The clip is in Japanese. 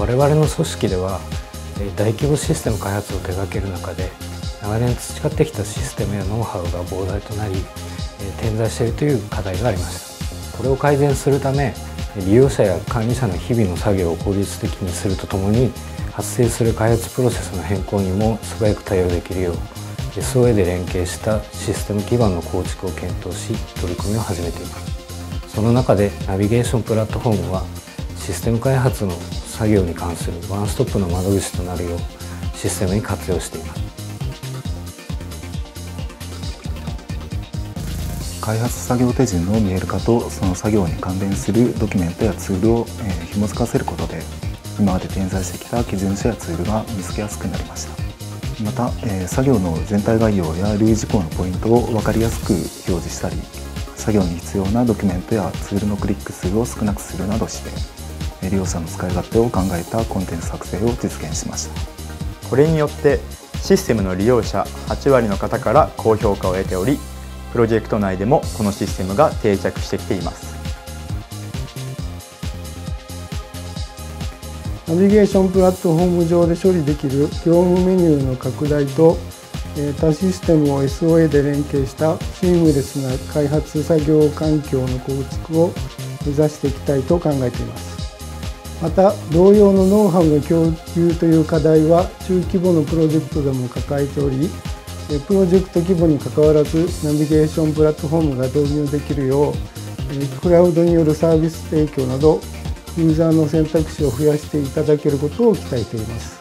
我々の組織では大規模システム開発を手掛ける中で長年培ってきたシステムやノウハウが膨大となり点在しているという課題がありましたこれを改善するため利用者や管理者の日々の作業を効率的にするとともに発生する開発プロセスの変更にも素早く対応できるよう SOA で連携したシステム基盤の構築を検討し取り組みを始めています。その中でナビゲーションプラットフォームはシステム開発の作業に関するワンストップの窓口となるようシステムに活用しています。開発作業手順の見える化とその作業に関連するドキュメントやツールを、え紐付かせることで今まで点在してきた基準書やツールが見つけやすくなりました。また、え作業の全体概要や類事項のポイントを分かりやすく表示したり作業に必要なドキュメントやツールのクリック数を少なくするなどして利用者の使い勝手を考えたコンテンツ作成を実現しました。これによってシステムの利用者8割の方から高評価を得ておりプロジェクト内でもこのシステムが定着してきています。ナビゲーションプラットフォーム上で処理できる業務メニューの拡大と他システムを SOA で連携したシームレスな開発作業環境の構築を目指していきたいと考えていますまた同様のノウハウの供給という課題は中規模のプロジェクトでも抱えておりプロジェクト規模にかかわらずナビゲーションプラットフォームが導入できるようクラウドによるサービス提供などユーザーの選択肢を増やしていただけることを期待しています。